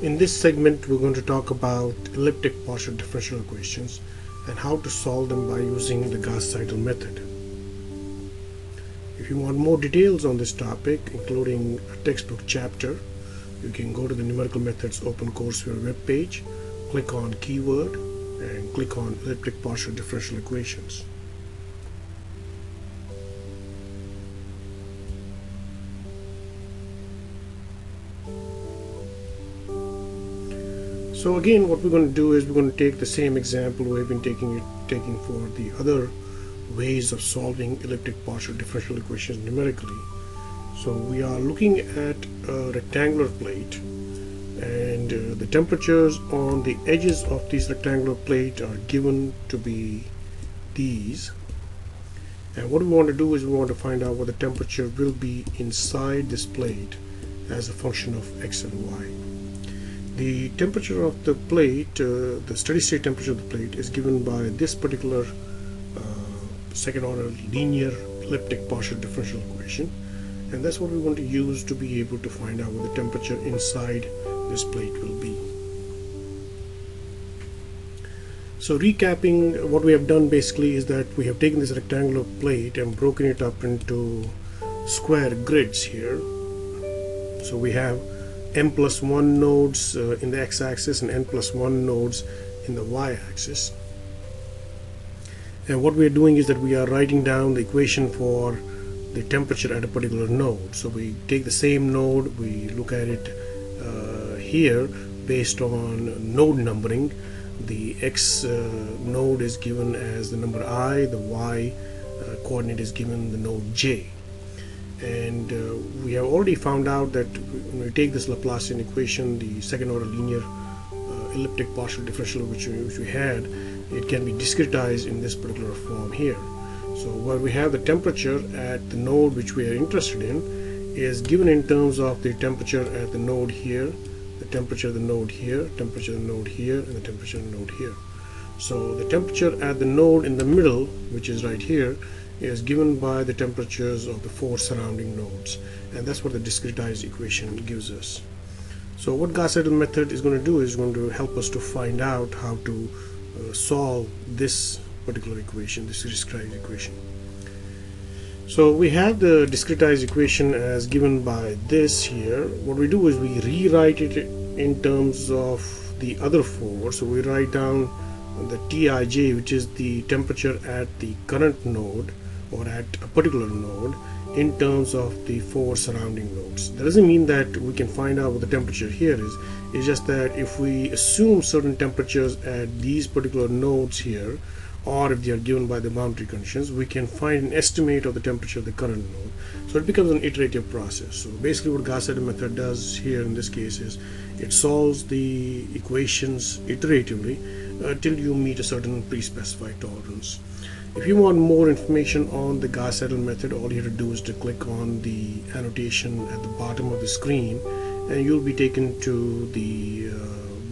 In this segment, we're going to talk about elliptic partial differential equations and how to solve them by using the Gauss-Seidel method. If you want more details on this topic, including a textbook chapter, you can go to the Numerical Methods Open Courseware web page, click on Keyword, and click on Elliptic Partial Differential Equations. So again, what we're going to do is we're going to take the same example we've been taking it taking for the other ways of solving elliptic partial differential equations numerically. So we are looking at a rectangular plate and uh, the temperatures on the edges of this rectangular plate are given to be these and what we want to do is we want to find out what the temperature will be inside this plate as a function of x and y the temperature of the plate, uh, the steady state temperature of the plate is given by this particular uh, second order linear elliptic partial differential equation and that's what we want to use to be able to find out what the temperature inside this plate will be. So recapping what we have done basically is that we have taken this rectangular plate and broken it up into square grids here. So we have n plus 1 nodes uh, in the x-axis and n plus 1 nodes in the y-axis. And what we are doing is that we are writing down the equation for the temperature at a particular node. So we take the same node we look at it uh, here based on node numbering. The x uh, node is given as the number i the y uh, coordinate is given the node j and uh, we have already found out that when we take this Laplacian equation the second order linear uh, elliptic partial differential which we, which we had it can be discretized in this particular form here. So where we have the temperature at the node which we are interested in is given in terms of the temperature at the node here the temperature of the node here temperature of the node here and the temperature of the node here. So the temperature at the node in the middle which is right here is given by the temperatures of the four surrounding nodes and that's what the discretized equation gives us. So what Gauss-Seidel method is going to do is going to help us to find out how to uh, solve this particular equation this discretized equation. So we have the discretized equation as given by this here. What we do is we rewrite it in terms of the other four. So we write down the Tij which is the temperature at the current node or at a particular node in terms of the four surrounding nodes. That doesn't mean that we can find out what the temperature here is. It's just that if we assume certain temperatures at these particular nodes here, or if they are given by the boundary conditions, we can find an estimate of the temperature of the current node. So it becomes an iterative process. So basically what Gauss-Seidel method does here in this case is it solves the equations iteratively uh, you meet a certain pre-specified tolerance. If you want more information on the Gauss-Seidel method, all you have to do is to click on the annotation at the bottom of the screen and you'll be taken to the uh,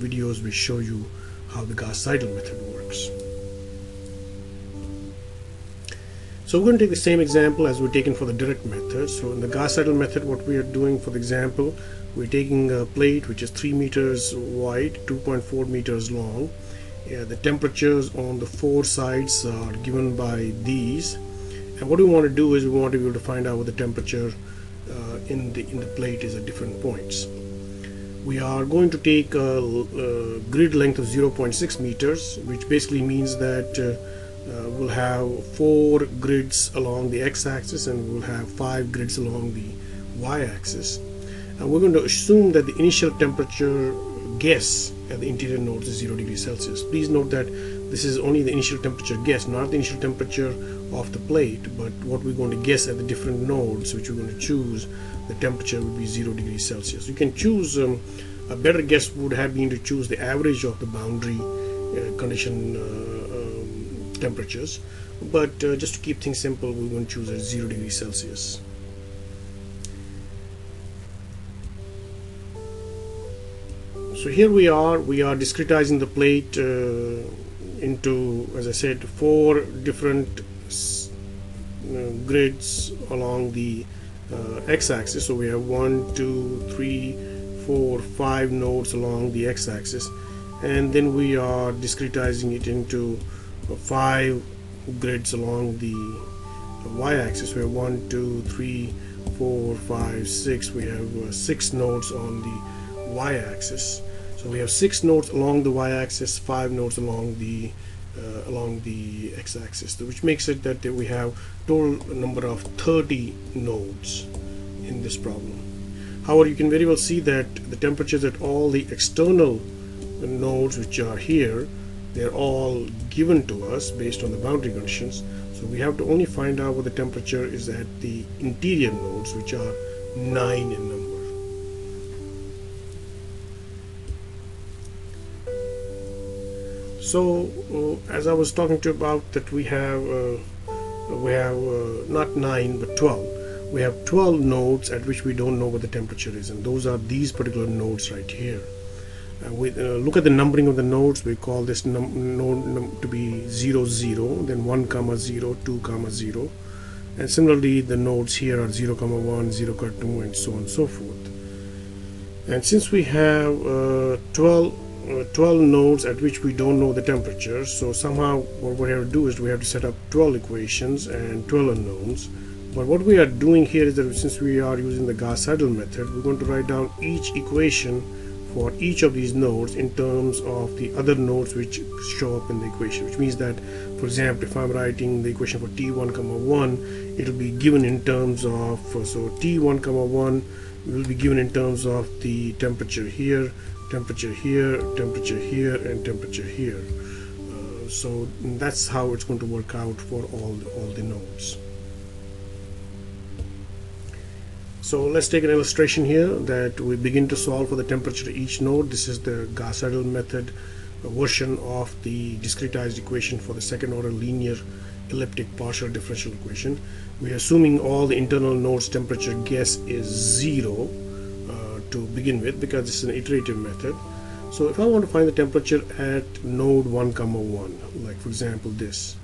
videos which show you how the Gauss-Seidel method works. So we're going to take the same example as we're taking for the direct method. So in the Gauss-Seidel method, what we are doing for the example, we're taking a plate which is 3 meters wide, 2.4 meters long, yeah, the temperatures on the four sides are given by these. And what we want to do is we want to be able to find out what the temperature uh, in the in the plate is at different points. We are going to take a, a grid length of 0.6 meters which basically means that uh, uh, we'll have four grids along the x-axis and we'll have five grids along the y-axis. And we're going to assume that the initial temperature guess at the interior nodes is 0 degrees Celsius. Please note that this is only the initial temperature guess, not the initial temperature of the plate, but what we're going to guess at the different nodes which we're going to choose, the temperature would be 0 degrees Celsius. You can choose, um, a better guess would have been to choose the average of the boundary uh, condition uh, um, temperatures, but uh, just to keep things simple, we're going to choose a 0 degrees Celsius. So here we are we are discretizing the plate uh, into as I said four different uh, grids along the uh, x-axis. So we have one two three four five nodes along the x-axis. And then we are discretizing it into five grids along the y-axis. We have one two three four five six. We have six nodes on the y-axis. So we have six nodes along the y-axis five nodes along the uh, along the x-axis which makes it that we have total number of 30 nodes in this problem. However you can very well see that the temperatures at all the external nodes which are here they're all given to us based on the boundary conditions. So we have to only find out what the temperature is at the interior nodes which are 9 in number so uh, as I was talking to you about that we have uh, we have uh, not 9 but 12 we have 12 nodes at which we don't know what the temperature is and those are these particular nodes right here. Uh, we uh, look at the numbering of the nodes. We call this num node num to be 0 0 then 1 comma 0 2 comma 0 and similarly the nodes here are 0 comma 1 0 comma 2 and so on and so forth. And since we have uh, 12 uh, Uh, 12 nodes at which we don't know the temperature so somehow what we have to do is we have to set up 12 equations and 12 unknowns. But what we are doing here is that since we are using the Gauss-Seidel method we're going to write down each equation for each of these nodes in terms of the other nodes which show up in the equation which means that for example if I'm writing the equation for t1 comma 1 it will be given in terms of so t1 comma 1 will be given in terms of the temperature here temperature here temperature here and temperature here uh, so that's how it's going to work out for all all the nodes So let's take an illustration here that we begin to solve for the temperature of each node. This is the Gauss-Seidel method version of the discretized equation for the second order linear elliptic partial differential equation. We are assuming all the internal nodes temperature guess is zero to begin with because this is an iterative method. So if I want to find the temperature at node 1 comma 1 like for example this.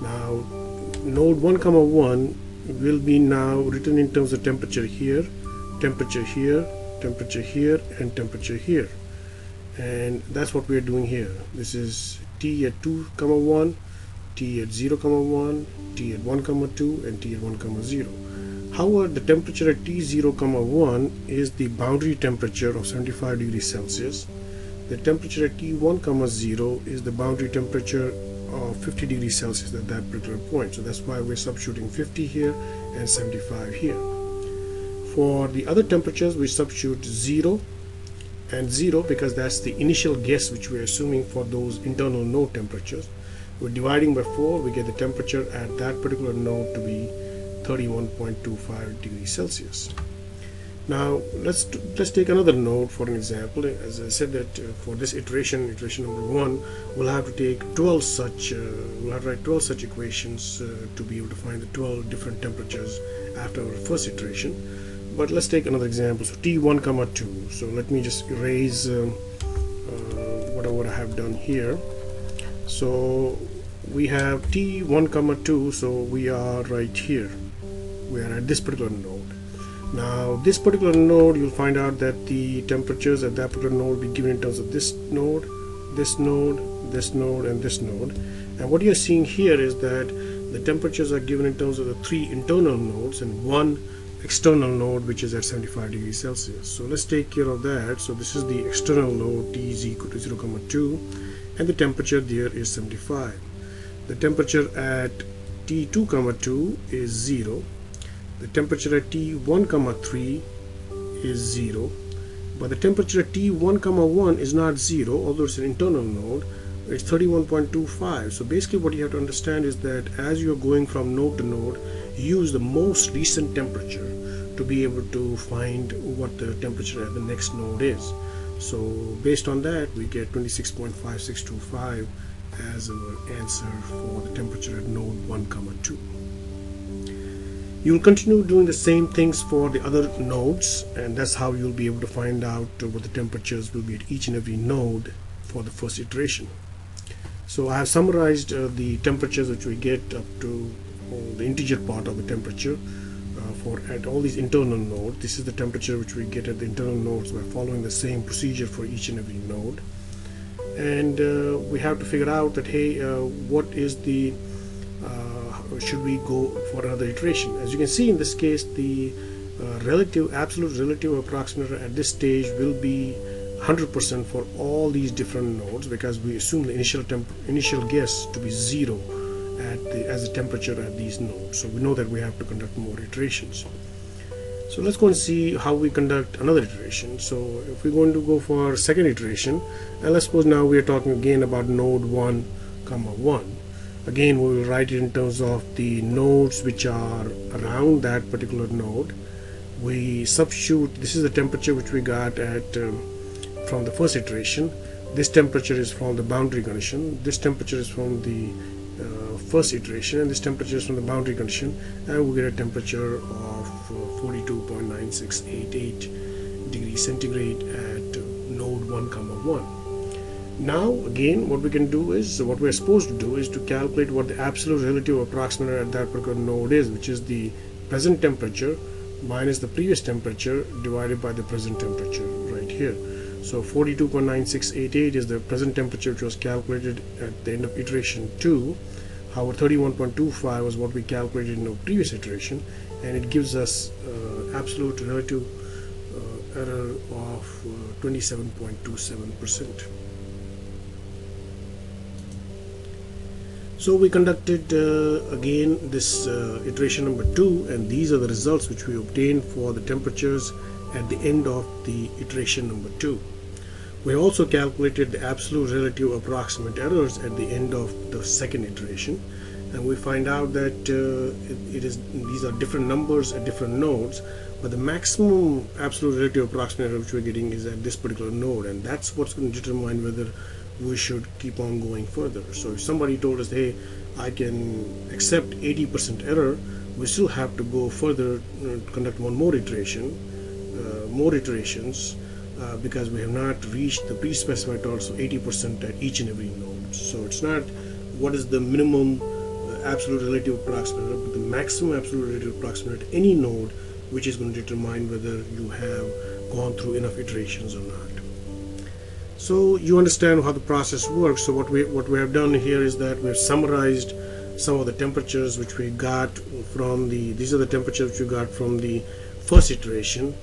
Now node 1 comma 1 will be now written in terms of temperature here temperature here temperature here and temperature here. And that's what we are doing here. This is t at 2 comma 1 t at 0 comma 1 t at 1 comma 2 and t at 1 comma 0 however the temperature at t0 comma 1 is the boundary temperature of 75 degrees celsius the temperature at t1 comma 0 is the boundary temperature of 50 degrees Celsius at that particular point. So that's why we're substituting 50 here and 75 here. For the other temperatures, we substitute 0 and 0 because that's the initial guess which we're assuming for those internal node temperatures. We're dividing by 4, we get the temperature at that particular node to be 31.25 degrees Celsius. Now let's let's take another node for an example. As I said that uh, for this iteration, iteration number one, we'll have to take 12 such, uh, we'll have to write 12 such equations uh, to be able to find the 12 different temperatures after our first iteration. But let's take another example. So T1 comma 2. So let me just erase um, uh, whatever I have done here. So we have T1 comma 2. So we are right here. We are at this particular node. Now this particular node you'll find out that the temperatures at that particular node will be given in terms of this node this node this node and this node. And what you're seeing here is that the temperatures are given in terms of the three internal nodes and one external node which is at 75 degrees Celsius. So let's take care of that. So this is the external node T is equal to 0 comma 2 and the temperature there is 75 the temperature at T2 comma 2 is 0 the temperature at T1 comma 3 is 0 but the temperature at T1 comma 1 is not 0 although it's an internal node. It's 31.25 so basically what you have to understand is that as you're going from node to node use the most recent temperature to be able to find what the temperature at the next node is. So based on that we get 26.5625 as our answer for the temperature at node 1 comma 2 You'll continue doing the same things for the other nodes and that's how you'll be able to find out what the temperatures will be at each and every node for the first iteration. So I have summarized uh, the temperatures which we get up to uh, the integer part of the temperature uh, for at all these internal nodes. This is the temperature which we get at the internal nodes by following the same procedure for each and every node. And uh, we have to figure out that hey, uh, what is the uh, should we go for another iteration? As you can see in this case, the uh, relative absolute relative approximate error at this stage will be 100% for all these different nodes because we assume the initial temp initial guess to be zero at the as the temperature at these nodes. So we know that we have to conduct more iterations. So let's go and see how we conduct another iteration. So if we're going to go for second iteration and let's suppose now we are talking again about node 1 comma 1 again we will write it in terms of the nodes which are around that particular node. We substitute this is the temperature which we got at um, from the first iteration. This temperature is from the boundary condition. This temperature is from the uh, first iteration and this temperature is from the boundary condition and we get a temperature of uh, 42.9688 degrees centigrade at node 1 comma 1 now again what we can do is what we're supposed to do is to calculate what the absolute relative approximate error at that particular node is which is the present temperature minus the previous temperature divided by the present temperature right here so 42.9688 is the present temperature which was calculated at the end of iteration 2. However, 31.25 was what we calculated in the previous iteration and it gives us uh, absolute relative uh, error of 27.27%. Uh, so we conducted uh, again this uh, iteration number 2 and these are the results which we obtained for the temperatures at the end of the iteration number 2. We also calculated the absolute relative approximate errors at the end of the second iteration and we find out that uh, it, it is these are different numbers at different nodes but the maximum absolute relative approximate error which we're getting is at this particular node and that's what's going to determine whether we should keep on going further so if somebody told us hey I can accept 80% error we still have to go further uh, conduct one more iteration uh, more iterations uh, because we have not reached the pre-specified also 80% at each and every node. So it's not what is the minimum absolute relative approximate, but the maximum absolute relative approximate at any node, which is going to determine whether you have gone through enough iterations or not. So you understand how the process works. So what we what we have done here is that we have summarized some of the temperatures which we got from the these are the temperatures which we got from the first iteration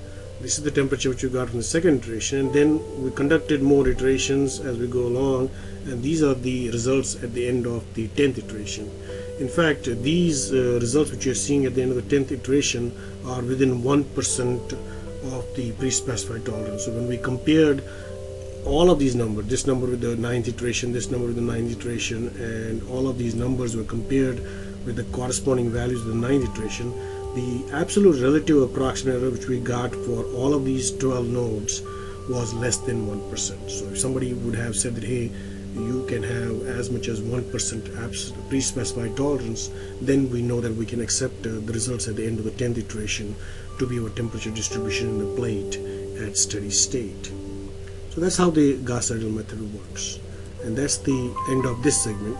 this is the temperature which we got from the second iteration and then we conducted more iterations as we go along and these are the results at the end of the 10th iteration in fact these uh, results which you're seeing at the end of the 10th iteration are within 1% of the pre-specified tolerance so when we compared all of these numbers this number with the ninth iteration this number with the ninth iteration and all of these numbers were compared with the corresponding values of the ninth iteration the absolute relative approximate error which we got for all of these 12 nodes was less than 1%. So if somebody would have said that, hey, you can have as much as 1% pre-specified tolerance, then we know that we can accept uh, the results at the end of the 10th iteration to be our temperature distribution in the plate at steady state. So that's how the Gauss seidel method works. And that's the end of this segment.